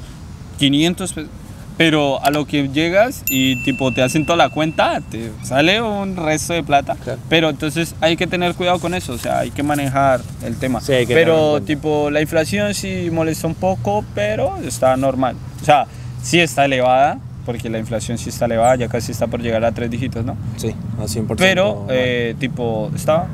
[SPEAKER 2] 500 pesos. Pero a lo que llegas y tipo te hacen toda la cuenta, te sale un resto de plata.
[SPEAKER 1] Claro.
[SPEAKER 2] Pero entonces hay que tener cuidado con eso, o sea, hay que manejar el tema.
[SPEAKER 1] Sí,
[SPEAKER 2] pero tipo la inflación sí molesta un poco, pero está normal. O sea, sí está elevada, porque la inflación sí está elevada, ya casi está por llegar a tres dígitos, ¿no?
[SPEAKER 1] Sí, al 100%.
[SPEAKER 2] Pero eh, tipo está,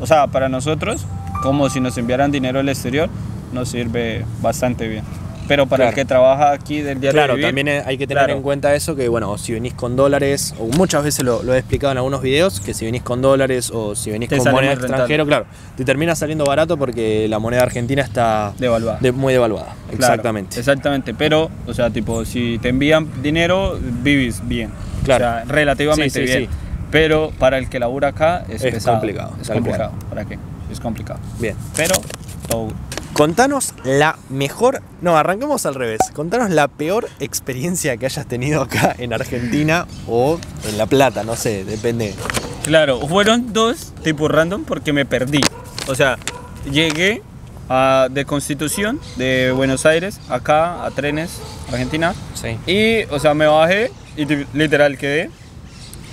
[SPEAKER 2] o sea, para nosotros como si nos enviaran dinero del exterior nos sirve bastante bien. Pero para
[SPEAKER 1] Claro.
[SPEAKER 2] el que trabaja aquí del día
[SPEAKER 1] Claro,
[SPEAKER 2] de vivir,
[SPEAKER 1] también hay que tener
[SPEAKER 2] claro.
[SPEAKER 1] en cuenta eso, que bueno, si venís con dólares, o muchas veces lo, lo he explicado en algunos videos, que si venís con dólares o si venís
[SPEAKER 2] Te
[SPEAKER 1] con moneda extranjera, claro, te termina saliendo barato porque la moneda argentina está
[SPEAKER 2] devaluada.
[SPEAKER 1] de- muy devaluada.
[SPEAKER 2] Claro,
[SPEAKER 1] Exactamente.
[SPEAKER 2] Exactamente, pero, o sea, tipo, si te envían dinero, vivís bien.
[SPEAKER 1] Claro.
[SPEAKER 2] O sea, relativamente
[SPEAKER 1] Sí, sí,
[SPEAKER 2] bien.
[SPEAKER 1] sí.
[SPEAKER 2] Pero para el que labura acá es,
[SPEAKER 1] Es
[SPEAKER 2] pesado.
[SPEAKER 1] complicado,
[SPEAKER 2] Es complicado. ¿Para qué? Es complicado.
[SPEAKER 1] Bien.
[SPEAKER 2] Pero, todo.
[SPEAKER 1] Contanos la mejor. No, arranquemos al revés. Contanos la peor experiencia que hayas tenido acá en Argentina o en La Plata, no sé, depende.
[SPEAKER 2] Claro, fueron dos tipo random porque me perdí. O sea, llegué a- de Constitución, de Buenos Aires, acá a Trenes, Argentina.
[SPEAKER 1] Sí.
[SPEAKER 2] Y, o sea, me bajé y literal quedé.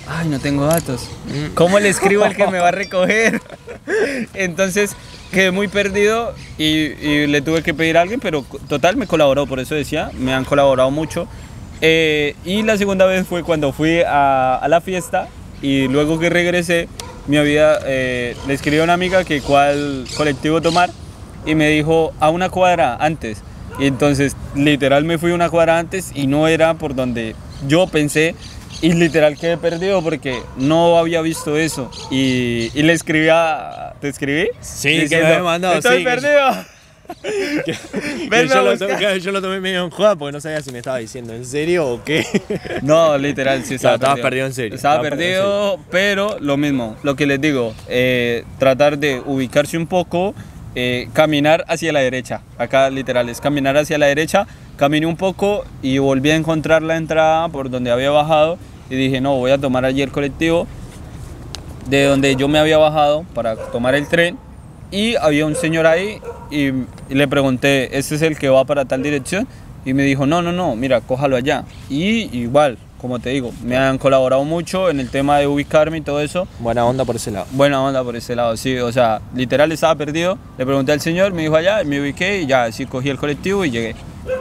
[SPEAKER 2] Ay, no tengo datos. ¿Cómo le escribo al que me va a recoger? Entonces quedé muy perdido y, y le tuve que pedir a alguien, pero total me colaboró, por eso decía, me han colaborado mucho. Eh, y la segunda vez fue cuando fui a, a la fiesta y luego que regresé, me había, eh, le escribí a una amiga que cuál colectivo tomar y me dijo a una cuadra antes. Y entonces literal me fui una cuadra antes y no era por donde yo pensé y literal quedé perdido porque no había visto eso. Y, y le escribí a... ¿Te escribí?
[SPEAKER 1] Sí, que
[SPEAKER 2] Diciendo,
[SPEAKER 1] me había mandado,
[SPEAKER 2] Estoy
[SPEAKER 1] sí, que-
[SPEAKER 2] perdido.
[SPEAKER 1] Que yo,
[SPEAKER 2] a
[SPEAKER 1] lo
[SPEAKER 2] buscar.
[SPEAKER 1] tomé, yo lo tomé medio en joda porque no sabía si me estaba diciendo en serio o qué.
[SPEAKER 2] No, literal, sí estaba
[SPEAKER 1] Claro, estabas perdido en serio,
[SPEAKER 2] Estaba
[SPEAKER 1] estabas perdido
[SPEAKER 2] perdido, pero lo mismo, lo que les digo, eh, tratar de ubicarse un poco, eh, caminar hacia la derecha. Acá literal es caminar hacia la derecha, caminé un poco y volví a encontrar la entrada por donde había bajado y dije, no, voy a tomar allí el colectivo de donde yo me había bajado para tomar el tren y había un señor ahí y, le pregunté, ¿este es el que va para tal dirección? Y me dijo, no, no, no, mira, cójalo allá. Y igual, como te digo, me han colaborado mucho en el tema de ubicarme y todo eso.
[SPEAKER 1] Buena onda por ese lado.
[SPEAKER 2] Buena onda por ese lado, sí. O sea, literal estaba perdido. Le pregunté al señor, me dijo allá, me ubiqué y ya, así cogí el colectivo y llegué.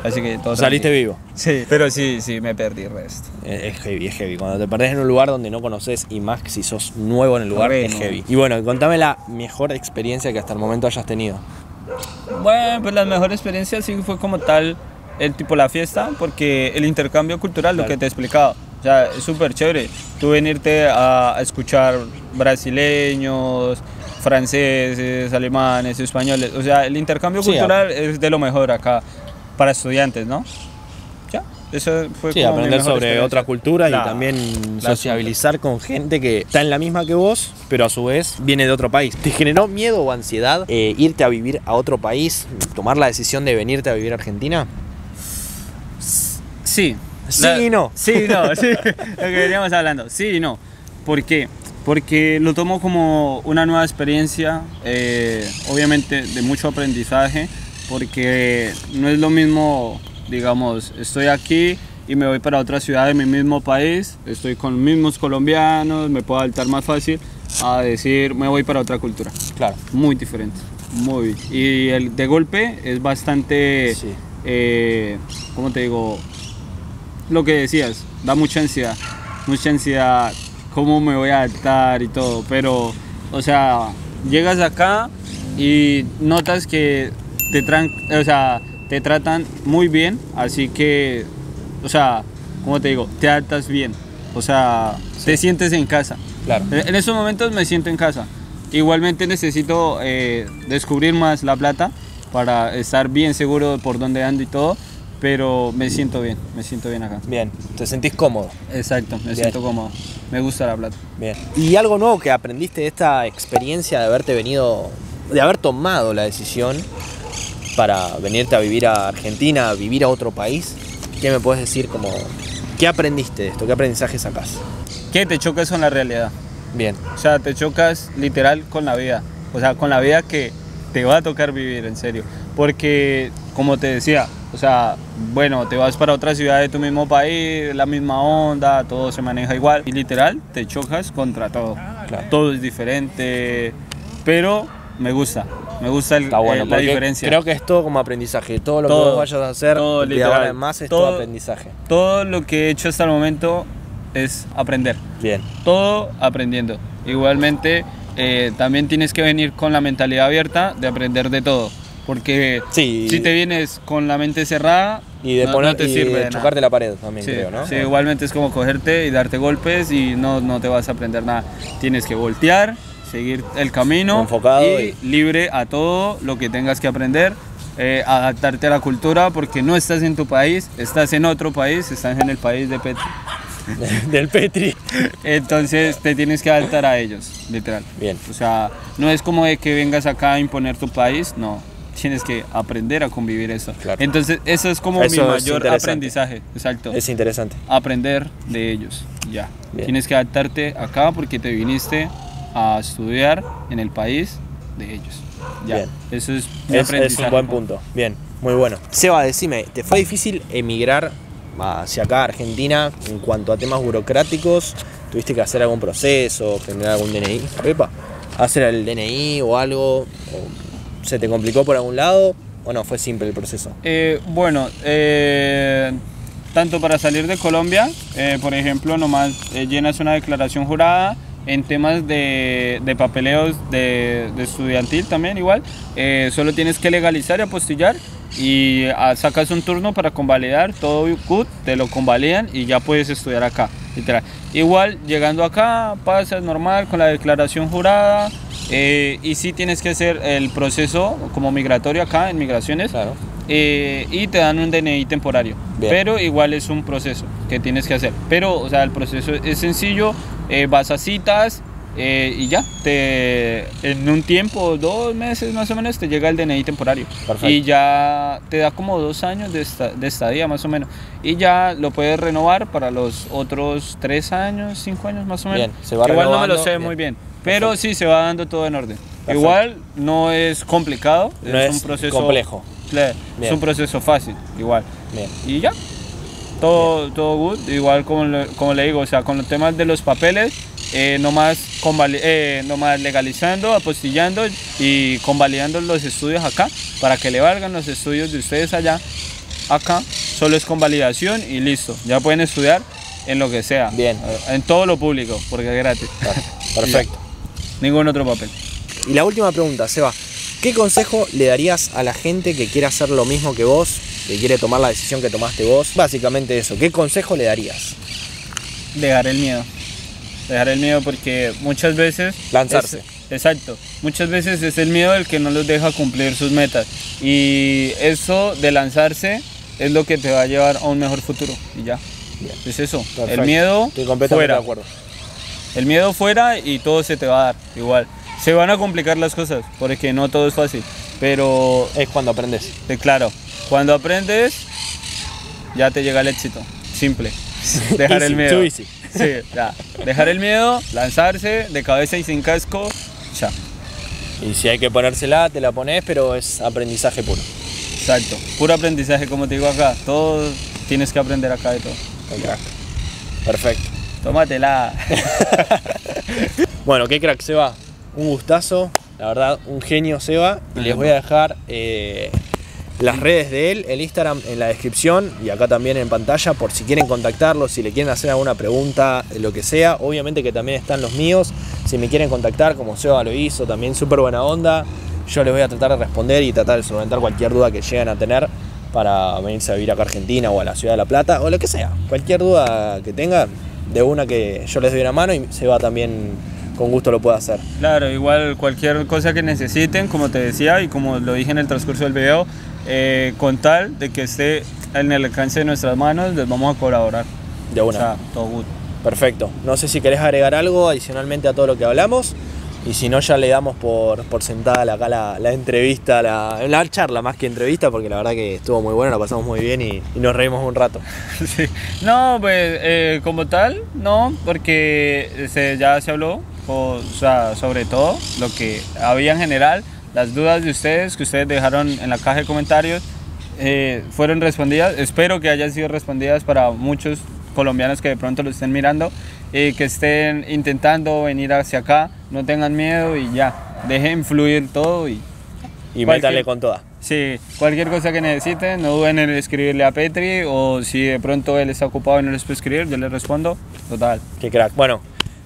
[SPEAKER 2] Así que todo
[SPEAKER 1] Saliste
[SPEAKER 2] tranquilo.
[SPEAKER 1] vivo.
[SPEAKER 2] Sí, pero sí, sí, me perdí el resto.
[SPEAKER 1] Eh, Es heavy, es heavy. Cuando te perdés en un lugar donde no conoces y más si sos nuevo en el lugar, es heavy. Y bueno, contame la mejor experiencia que hasta el momento hayas tenido.
[SPEAKER 2] Bueno, pues la mejor experiencia sí fue como tal el tipo la fiesta, porque el intercambio cultural, lo
[SPEAKER 1] Claro.
[SPEAKER 2] que te he explicado, o sea, es súper chévere. Tú venirte a, a escuchar brasileños, franceses, alemanes, españoles, o sea, el intercambio
[SPEAKER 1] Sí,
[SPEAKER 2] cultural es de lo mejor acá para estudiantes, ¿no? Ya, eso fue
[SPEAKER 1] Sí,
[SPEAKER 2] como
[SPEAKER 1] aprender sobre otra cultura
[SPEAKER 2] Claro,
[SPEAKER 1] y también
[SPEAKER 2] la
[SPEAKER 1] sociabilizar con gente que está en la misma que vos, pero a su vez viene de otro país. ¿Te generó miedo o ansiedad eh, irte a vivir a otro país, tomar la decisión de venirte a vivir a Argentina?
[SPEAKER 2] Sí.
[SPEAKER 1] Sí y no.
[SPEAKER 2] Sí y no, sí. Lo que veníamos hablando. Sí y no. ¿Por qué? Porque lo tomo como una nueva experiencia, eh, obviamente de mucho aprendizaje, porque no es lo mismo, digamos, estoy aquí y me voy para otra ciudad de mi mismo país, estoy con los mismos colombianos, me puedo adaptar más fácil a decir me voy para otra cultura.
[SPEAKER 1] Claro.
[SPEAKER 2] Muy diferente, muy. Y el de golpe es bastante,
[SPEAKER 1] Sí.
[SPEAKER 2] eh, ¿cómo te digo? Lo que decías, da mucha ansiedad, mucha ansiedad, cómo me voy a adaptar y todo, pero, o sea, llegas acá y notas que te, tran- o sea, te tratan muy bien, así que, o sea, ¿cómo te digo? Te adaptas bien, o sea, te sientes en casa.
[SPEAKER 1] Claro.
[SPEAKER 2] En estos momentos me siento en casa. Igualmente necesito eh, descubrir más La Plata para estar bien seguro por dónde ando y todo, pero me siento bien, me siento bien acá.
[SPEAKER 1] Bien, te sentís cómodo.
[SPEAKER 2] Exacto, me
[SPEAKER 1] Bien.
[SPEAKER 2] siento cómodo. Me gusta La Plata.
[SPEAKER 1] Bien. ¿Y algo nuevo que aprendiste de esta experiencia de haberte venido, de haber tomado la decisión para venirte a vivir a Argentina, a vivir a otro país? ¿Qué me puedes decir como, qué aprendiste de esto? ¿Qué aprendizaje sacás?
[SPEAKER 2] Que te chocas con la realidad.
[SPEAKER 1] Bien,
[SPEAKER 2] O sea, te chocas literal con la vida. O sea, con la vida que te va a tocar vivir, en serio. Porque, como te decía, o sea, bueno, te vas para otra ciudad de tu mismo país, la misma onda, todo se maneja igual. Y literal, te chocas contra todo.
[SPEAKER 1] Claro.
[SPEAKER 2] Todo es diferente. Pero me gusta. Me gusta el-
[SPEAKER 1] está bueno.
[SPEAKER 2] eh, la diferencia.
[SPEAKER 1] Creo que es todo como aprendizaje. Todo lo que
[SPEAKER 2] Todo,
[SPEAKER 1] vos vayas a hacer
[SPEAKER 2] todo,
[SPEAKER 1] de ahora en más es todo,
[SPEAKER 2] Todo-
[SPEAKER 1] aprendizaje.
[SPEAKER 2] Todo lo que he hecho hasta el momento es aprender.
[SPEAKER 1] Bien,
[SPEAKER 2] todo aprendiendo. Igualmente, eh, también tienes que venir con la mentalidad abierta de aprender de todo. Porque
[SPEAKER 1] Sí.
[SPEAKER 2] si te vienes con la mente cerrada,
[SPEAKER 1] y de
[SPEAKER 2] no,
[SPEAKER 1] poner
[SPEAKER 2] no te
[SPEAKER 1] y
[SPEAKER 2] sirve
[SPEAKER 1] de
[SPEAKER 2] de nada.
[SPEAKER 1] chocarte la pared también
[SPEAKER 2] Sí,
[SPEAKER 1] creo, ¿no?
[SPEAKER 2] sí, igualmente es como cogerte y darte golpes y no, no te vas a aprender nada. Tienes que voltear, seguir el camino
[SPEAKER 1] Enfocado
[SPEAKER 2] y, libre a todo lo que tengas que aprender. eh, adaptarte a la cultura porque no estás en tu país, estás en otro país, estás en el país de Petri.
[SPEAKER 1] Del Petri.
[SPEAKER 2] Entonces te tienes que adaptar a ellos, literal.
[SPEAKER 1] Bien.
[SPEAKER 2] O sea, no es como de que vengas acá a imponer tu país, no. Tienes que aprender a convivir eso.
[SPEAKER 1] Claro.
[SPEAKER 2] Entonces, eso es como
[SPEAKER 1] Eso
[SPEAKER 2] mi mayor aprendizaje. Exacto.
[SPEAKER 1] Es interesante.
[SPEAKER 2] Aprender de ellos. Ya.
[SPEAKER 1] Bien.
[SPEAKER 2] Tienes que adaptarte acá porque te viniste a estudiar en el país de ellos. Ya.
[SPEAKER 1] Bien.
[SPEAKER 2] Eso es mi
[SPEAKER 1] Es, es un buen punto. Bien, muy bueno. Seba, decime, ¿te fue difícil emigrar hacia acá, Argentina, en cuanto a temas burocráticos? ¿Tuviste que hacer algún proceso, generar algún DNI? Epa, ¿Hacer el DNI o algo? ¿O ¿Se te complicó por algún lado? ¿O no? Fue simple el proceso.
[SPEAKER 2] Eh, bueno, eh, tanto para salir de Colombia, eh, por ejemplo, nomás eh, llenas una declaración jurada en temas de, de papeleos de, estudiantil también igual, eh, solo tienes que legalizar y apostillar y ah, sacas un turno para convalidar, todo good, te lo convalidan y ya puedes estudiar acá, literal. Igual, llegando acá, pasas normal con la declaración jurada eh, y sí tienes que hacer el proceso como migratorio acá en migraciones
[SPEAKER 1] Claro.
[SPEAKER 2] Eh, y te dan un DNI temporario.
[SPEAKER 1] Bien.
[SPEAKER 2] Pero igual es un proceso que tienes que hacer. Pero, o sea, el proceso es sencillo, eh, vas a citas, eh, y ya, te, en un tiempo, dos meses más o menos, te llega el DNI temporario.
[SPEAKER 1] Perfecto.
[SPEAKER 2] Y ya te da como dos años de, esta- de estadía más o menos. Y ya lo puedes renovar para los otros tres años, cinco años más o menos.
[SPEAKER 1] Bien, se va
[SPEAKER 2] Igual no me lo sé
[SPEAKER 1] bien.
[SPEAKER 2] muy bien. Pero
[SPEAKER 1] Perfecto.
[SPEAKER 2] sí, se va dando todo en orden.
[SPEAKER 1] Perfecto.
[SPEAKER 2] Igual no es complicado,
[SPEAKER 1] No
[SPEAKER 2] es,
[SPEAKER 1] es
[SPEAKER 2] un proceso
[SPEAKER 1] complejo.
[SPEAKER 2] Es un proceso fácil, igual.
[SPEAKER 1] Bien.
[SPEAKER 2] Y ya, todo, todo good. Igual como, le- como le digo, o sea, con los temas de los papeles, eh, nomás, eh, nomás legalizando, apostillando y convalidando los estudios acá para que le valgan los estudios de ustedes allá. Acá solo es convalidación y listo. Ya pueden estudiar en lo que sea.
[SPEAKER 1] Bien.
[SPEAKER 2] En todo lo público, porque es gratis.
[SPEAKER 1] Perfecto.
[SPEAKER 2] Ningún otro papel.
[SPEAKER 1] Y la última pregunta, Seba. ¿Qué consejo le darías a la gente que quiere hacer lo mismo que vos, que quiere tomar la decisión que tomaste vos? Básicamente eso. ¿Qué consejo le darías?
[SPEAKER 2] Dejar el miedo. Dejar el miedo porque muchas veces...
[SPEAKER 1] Lanzarse.
[SPEAKER 2] es- exacto. Muchas veces es el miedo el que no los deja cumplir sus metas. Y eso de lanzarse es lo que te va a llevar a un mejor futuro. Y ya.
[SPEAKER 1] Bien.
[SPEAKER 2] Es eso.
[SPEAKER 1] Perfecto.
[SPEAKER 2] El miedo fuera.
[SPEAKER 1] de acuerdo.
[SPEAKER 2] El miedo fuera y todo se te va a dar. Igual. Se van a complicar las cosas porque no todo es fácil. Pero
[SPEAKER 1] Es cuando aprendes.
[SPEAKER 2] eh, claro, cuando aprendes ya te llega el éxito. Simple. Dejar
[SPEAKER 1] Easy,
[SPEAKER 2] el miedo.
[SPEAKER 1] easy.
[SPEAKER 2] Sí, ya. Dejar el miedo, lanzarse de cabeza y sin casco, ya.
[SPEAKER 1] Y si hay que ponérsela, te la pones, pero es aprendizaje puro.
[SPEAKER 2] Exacto. Puro aprendizaje, como te digo acá. Todo tienes que aprender acá de todo.
[SPEAKER 1] Crack. Perfecto.
[SPEAKER 2] Tómatela.
[SPEAKER 1] Bueno, qué crack, Seba. Un gustazo. La verdad, un genio, Seba. Y les voy a dejar eh, las redes de él, el Instagram en la descripción y acá también en pantalla por si quieren contactarlo, si le quieren hacer alguna pregunta, lo que sea. Obviamente que también están los míos. Si me quieren contactar, como Seba lo hizo, también súper buena onda. Yo les voy a tratar de responder y tratar de solventar cualquier duda que lleguen a tener para venirse a vivir acá a Argentina o a la ciudad de La Plata o lo que sea. Cualquier duda que tengan, de una que yo les doy una mano y Seba también con gusto lo puede hacer.
[SPEAKER 2] Claro, igual cualquier cosa que necesiten, como te decía y como lo dije en el transcurso del video, eh, con tal de que esté en el alcance de nuestras manos, les vamos a colaborar.
[SPEAKER 1] De
[SPEAKER 2] O
[SPEAKER 1] una.
[SPEAKER 2] sea, todo good.
[SPEAKER 1] Perfecto. No sé si querés agregar algo adicionalmente a todo lo que hablamos. Y si no, ya le damos por, por sentada acá la, la entrevista, la, la charla más que entrevista, porque la verdad que estuvo muy bueno, la pasamos muy bien y, y nos reímos un rato.
[SPEAKER 2] Sí. No, pues eh, como tal, no, porque se, ya se habló, o, sea, sobre todo lo que había en general, las dudas de ustedes que ustedes dejaron en la caja de comentarios eh, fueron respondidas. Espero que hayan sido respondidas para muchos colombianos que de pronto lo estén mirando y que estén intentando venir hacia acá, no tengan miedo y ya, dejen fluir todo y
[SPEAKER 1] Y métanle con toda.
[SPEAKER 2] Sí, cualquier cosa que necesiten, no duden en escribirle a Petri o si de pronto él está ocupado y no les puede escribir, yo le respondo. Total.
[SPEAKER 1] Qué crack. Bueno,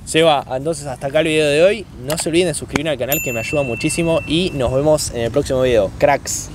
[SPEAKER 1] Seba, entonces hasta acá el video de hoy. No se olviden de suscribirse al canal que me ayuda muchísimo y nos vemos en el próximo video. Cracks.